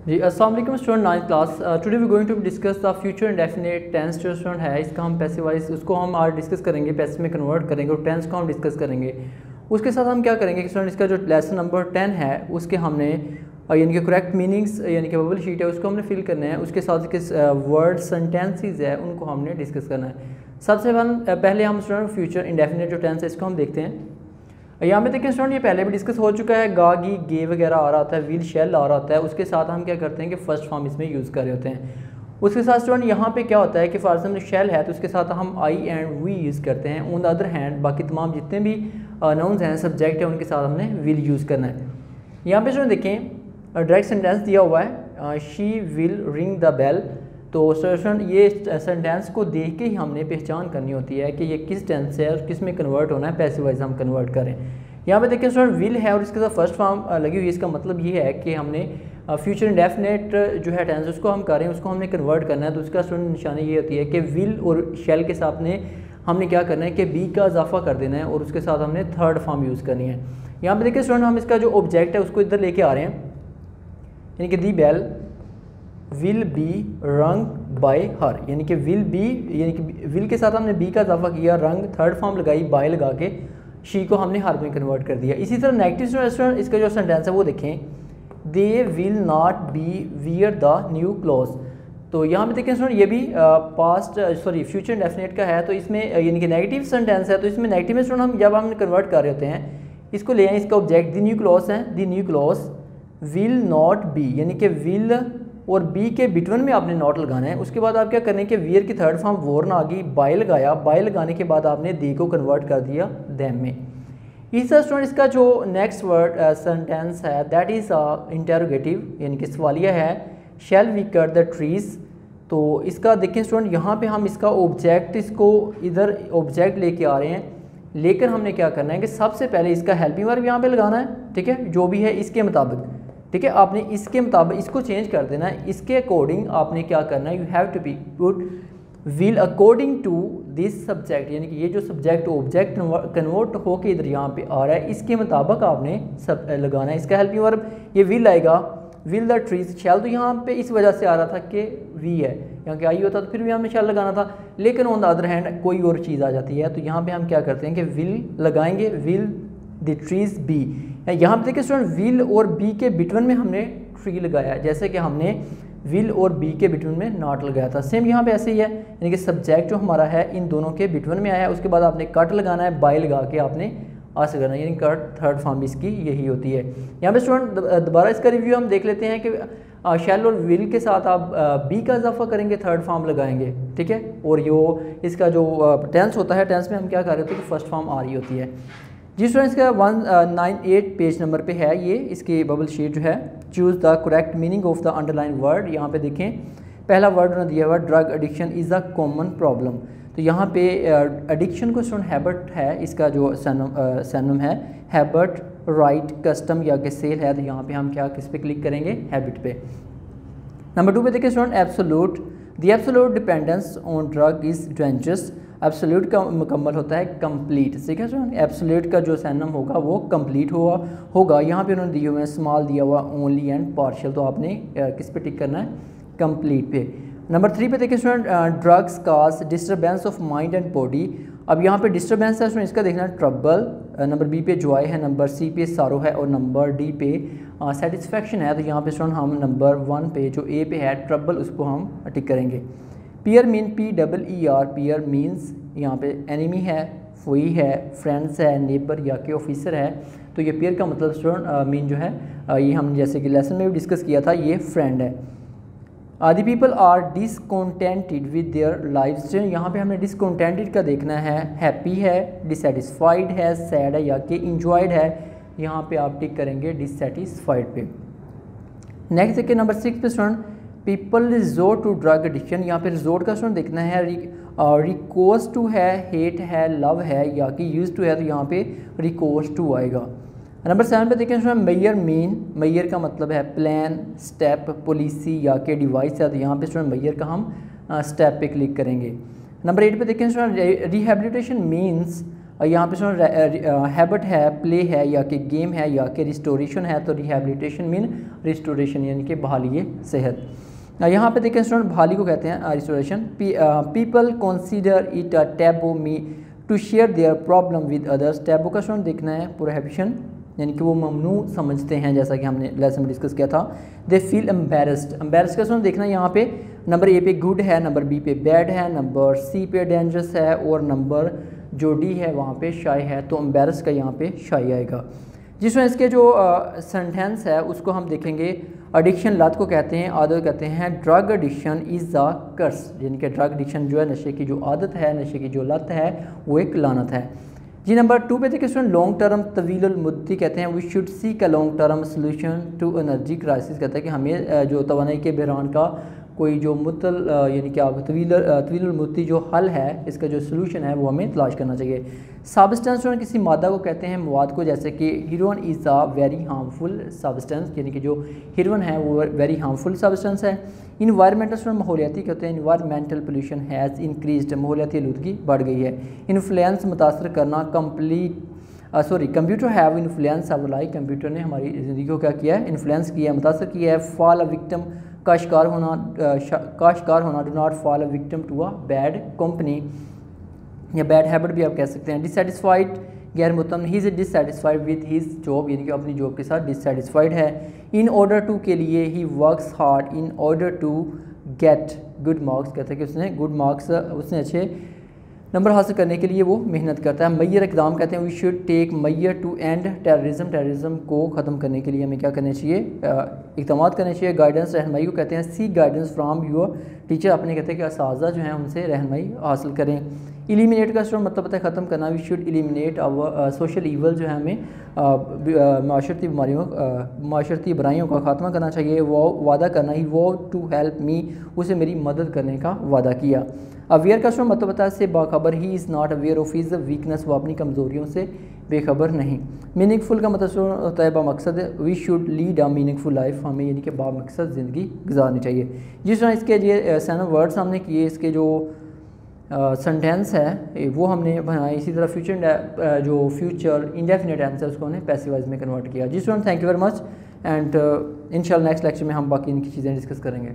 जी, अस्सलाम student, ninth class. Today we going to discuss the future indefinite tense जो student है, इसका हम पैसे वाइज उसको हम आज डिस्कस करेंगे पैसे में कन्वर्ट करेंगे और टेंस को हम डिस्कस करेंगे। उसके साथ हम क्या करेंगे स्टूडेंट, इसका जो लेसन नंबर टेन है, उसके हमने यानी कि करेक्ट मीनिंग्स यानी कि बबल शीट है, उसको हमने फिल करना है। उसके साथ किस वर्ड सेंटेंसेज है, उनको हमने डिस्कस करना है। सबसे पहले हम स्टूडेंट फ्यूचर इंडेफिनेट जो टेंस है, इसको हम देखते हैं। यहाँ पे देखिए स्टूडेंट ये पहले भी डिस्कस हो चुका है, गा, गी, गे वगैरह आ रहा होता है व्हील शेल आ रहा होता है, उसके साथ हम क्या करते हैं कि फ़र्स्ट फॉर्म इसमें यूज़ कर रहे होते हैं। उसके साथ स्टूडेंट यहाँ पे क्या होता है कि फॉर एग्ज़ाम्पल शेल है तो उसके साथ हम आई एंड वी यूज़ करते हैं। ऑन द अदर हैंड बाकी तमाम जितने भी नाउन्स हैं सब्जेक्ट हैं, उनके साथ हमने विल यूज़ करना है। यहाँ पे स्टूडेंट देखें डायरेक्ट सेंटेंस दिया हुआ है she will ring the bell तो स्टूडेंट ये सेंटेंस को देख के ही हमने पहचान करनी होती है कि ये किस टेंस है और किसमें कन्वर्ट होना है पैसे वाइज हम कन्वर्ट करें। यहाँ पे देखिए स्टूडेंट विल है और इसके साथ फ़र्स्ट फॉर्म लगी हुई है, इसका मतलब ये है कि हमने फ्यूचर इंडेफिनेट जो है टेंस उसको हम कर रहे हैं उसको हमने कन्वर्ट करना है तो उसका स्टूडेंट निशानी ये होती है कि विल और शेल के साथ ने हमने क्या करना है कि बी का इजाफा कर देना है और उसके साथ हमने थर्ड फॉर्म यूज़ करनी है। यहाँ पे देखिए स्टूडेंट हम इसका जो ऑब्जेक्ट है उसको इधर लेके आ रहे हैं, यानी कि the bell will be rung by her यानी कि विल बी यानी कि विल के साथ हमने बी का इजाफा किया रंग थर्ड फॉर्म लगाई बाय लगा के शी को हमने हर में कन्वर्ट कर दिया। इसी तरह नेगेटिव रेस्टोरेंट इसका जो सेंटेंस है वो देखें। They will not be wear the new clothes तो यहाँ पे देखें स्टूडेंट ये भी पास्ट सॉरी फ्यूचर डेफिनेट का है। तो इसमें यानी कि नेगेटिव सेंटेंस है तो इसमें नेगेटिव स्टूडेंट हम जब हम कन्वर्ट कर रहे होते हैं, इसको ले आए, इसका ऑब्जेक्ट दी न्यू क्लॉज है the new clothes will not be यानी कि विल और बी के बिटवन में आपने नॉट लगाना है। उसके बाद आप क्या करें कि वियर की थर्ड फॉर्म वोर ना आ गई बाय लगाया। बाय लगाने के बाद आपने दी को कन्वर्ट कर दिया दैम में। इस स्टूडेंट इसका जो नेक्स्ट वर्ड सेंटेंस है दैट इज़ इंटेरोगेटिव यानी कि सवालिया है shall we cut the trees तो इसका देखें स्टूडेंट यहाँ पे हम इसका ऑब्जेक्ट इसको इधर ऑब्जेक्ट लेके आ रहे हैं। लेकर हमने क्या करना है कि सबसे पहले इसका हेल्पिंग वर्ब यहाँ पे लगाना है, ठीक है? जो भी है, इसके मुताबिक। ठीक है, आपने इसके मुताबिक इसको चेंज कर देना है। इसके अकॉर्डिंग आपने क्या करना है? You have to be put will according to this subject यानी कि ये जो सब्जेक्ट ऑब्जेक्ट कन्वर्ट होकर इधर यहाँ पे आ रहा है, इसके मुताबिक आपने सब लगाना है। इसका हेल्प वर्ब ये विल आएगा। विल द ट्रीज शैल तो यहाँ पे इस वजह से आ रहा था कि वी है। यहाँ के आई होता तो फिर भी हमें शैल लगाना था। लेकिन ऑन द अदर हैंड कोई और चीज़ आ जाती है तो यहाँ पे हम क्या करते हैं कि विल लगाएँगे। विल द ट्रीज बी यहाँ पर देखिए स्टूडेंट विल और बी के बिटवन में हमने ट्री लगाया जैसे कि हमने विल और बी के बिटवन में नॉट लगाया था। सेम यहाँ पे ऐसे ही है। यानी कि सब्जेक्ट जो हमारा है, इन दोनों के बिटवन में आया है। उसके बाद आपने कट लगाना है। बाई लगा के आपने आस करना है। यानी कट थर्ड फॉर्म इसकी यही होती है। यहाँ पे स्टूडेंट दोबारा इसका रिव्यू हम देख लेते हैं कि शेल और विल के साथ आप बी का इजाफा करेंगे थर्ड फॉर्म लगाएँगे। ठीक है? और यो, इसका जो टेंस होता है टेंस में हम क्या कर रहे थे कि फ़र्स्ट फॉर्म आ रही होती है। जी स्टूडेंट्स का one nine eight page number पे है ये। इसकी बबल शीट जो है choose the correct meaning of the underline word यहाँ पे देखें, पहला वर्ड उन्होंने दिया हुआ drug addiction is a common problem तो यहाँ पे एडिक्शन को स्टूडेंट हैबिट है, इसका जो सैनम सैनम है हैबिट राइट कस्टम या के सेल है तो यहाँ पे हम क्या, किस पे क्लिक करेंगे? हैबिट पे। नंबर टू पे देखिए student absolute the absolute dependence on drug is dangerous absolute का मुकम्मल होता है कंप्लीट ठीक है सर एब्सोल्यूट का जो सैनम होगा वो कंप्लीट हुआ होगा। यहाँ पे उन्होंने दिए हुए हैं स्मॉल दिया हुआ ओनली एंड पार्शियल तो आपने किस पे टिक करना है? कंप्लीट पे। नंबर थ्री पे देखिए student drugs cause disturbance of mind and body अब यहाँ पे डिस्टर्बेंस है स्टूडेंट इसका देखना ट्रबल नंबर बी पे जॉय है नंबर सी पे सारो है और नंबर डी पे सेटिस्फेक्शन है। तो यहाँ पे स्टूडेंट हम नंबर वन पे, जो ए पे है ट्रबल उसको हम टिक करेंगे। Peer mean P double E R peer means यहाँ पे एनिमी है फोई है फ्रेंड्स है नेबर या के ऑफिसर है। तो ये पीयर का मतलब स्टूडेंट मीन जो है आ, ये हम जैसे कि लेसन में भी डिस्कस किया था ये फ्रेंड है। आदि people are discontented with their life यहाँ पे हमने डिसकॉन्टेंटेड का देखना है हैप्पी है डिससेटिस्फाइड है सैड है या कि इंजॉयड है। यहाँ पे आप टिक करेंगे डिससेटिस्फाइड पे। नेक्स्ट देखिए नंबर सिक्स पे student people resort to drug addiction यहाँ पे रिजोर्ट का स्टूडेंट देखना है रिकोर्स टू है हेट है लव है, या कि यूज़ टू है तो यहाँ पे रिकोर्स टू आएगा। नंबर सेवन पे देखें स्टूडेंट मैयर मीन मैयर का मतलब है प्लान स्टेप पॉलिसी या के डिवाइस है तो यहाँ पे स्टूडेंट मैयर का हम स्टेप पे क्लिक करेंगे। नंबर एट पे देखें स्टूडेंट रिहेबिलिटेशन मीन्स यहाँ पे सुन हैबिट है प्ले है, या कि गेम है, या कि रिस्टोरेशन है तो रिहेबिलिटेशन मीन रिस्टोरेशन यानी कि बहाली सेहत। यहाँ पे देखें स्टूडेंट भाली को कहते हैं restoration people consider it a taboo me to share their problem with others taboo का स्टूडेंट देखना है प्रोहिबिशन यानी कि वो ममनू समझते हैं, जैसा कि हमने लेसन में डिस्कस किया था. दे फील एम्बेरस्ड एम्बेरस्ड का स्टूडेंट देखना यहाँ पे नंबर ए पे गुड है नंबर बी पे बैड है नंबर सी पे डेंजरस है, और नंबर जो डी है, वहाँ पे शाई है. तो एम्बेरस का यहाँ पे शाई आएगा. जिसमें इसके जो सेंटेंस है, उसको हम देखेंगे। एडिक्शन लत को कहते हैं, आदत कहते हैं। Drug addiction is the curse यानी कि ड्रग एडिक्शन जो है, नशे की जो आदत है, नशे की जो लत है, वो एक लानत है। जी नंबर टू पे देखिए स्टूडेंट लॉन्ग टर्म तवील मुद्दी कहते हैं। We should seek a long term solution to energy crisis कहते हैं कि हमें जो तोानाई के बहरान का कोई जो मुतल यानी कि आप तवील तवीलमती जो हल है, इसका जो सोल्यूशन है, वो हमें तलाश करना चाहिए। सब्सटेंस जो किसी मादा को कहते हैं, मवाद को, जैसे कि heroin is a very harmful substance यानी कि जो हीरोइन है, वो वेरी हार्मफुल सब्सटेंस है। इन्वायरमेंटल स्टूडेंट माहौलियाती कहते हैं इन्वायरमेंटल पोल्यूशन हैज़ इंक्रीज माहौलियाती आलूदगी बढ़ गई है। इन्फ्लुएंस मुतासर करना complete sorry computer have influence our life computer ने हमारी ज़िंदगी को क्या किया है इन्फ्लुएंस किया है, मुतासर किया है। फॉल अ विक्टम का शिकार होना का शिकार होना do not fall a victim to a bad company या बैड हैबिट भी आप कह सकते हैं। डिससेटिस्फाइड गैर मुतम he is dissatisfied with his job यानी कि अपनी जॉब के साथ डिससेटिस्फाइड है। इन ऑर्डर टू के लिए he works hard in order to get good marks कहते हैं कि उसने गुड मार्क्स उसने अच्छे नंबर हासिल करने के लिए वो मेहनत करता है। मैयर इकदाम कहते हैं we should take measure to end terrorism terrorism को ख़त्म करने के लिए हमें क्या करना चाहिए? इकदाम करने चाहिए। गाइडेंस रहनमाई को कहते हैं seek guidance from your teacher अपने कहते हैं कि इस जो हैं, उनसे रहनमाई हासिल करें। इलिमिनेट का स्टूडेंट मतलब पता है, ख़त्म करना। We should eliminate our social evil जो है हमें माशरती बीमारियों माशरती बुराइयों का ख़ात्मा करना चाहिए। वो वादा करना ही वो टू हेल्प मी उसे मेरी मदद करने का वादा किया। अवेयर का स्टूडेंट मतलब से बाखबर he is not aware of his weakness वो अपनी कमज़ोरियों से बेखबर नहीं। मीनिंगफुल का मतलब होता है बामकसद we should lead a meaningful life हमें यानी कि बामकसद ज़िंदगी गुजारनी चाहिए। जिस तरह इसके लिए सैन वर्ड्स हमने किए, इसके जो सेंटेंस है वो हमने बनाया इसी तरह फ्यूचर जो फ्यूचर इंडेफिनेट आंसर उसको हमने पैसिवाइज में कन्वर्ट किया। जी student thank you very much and in next lecture में हम बाकी इनकी चीज़ें डिस्कस करेंगे।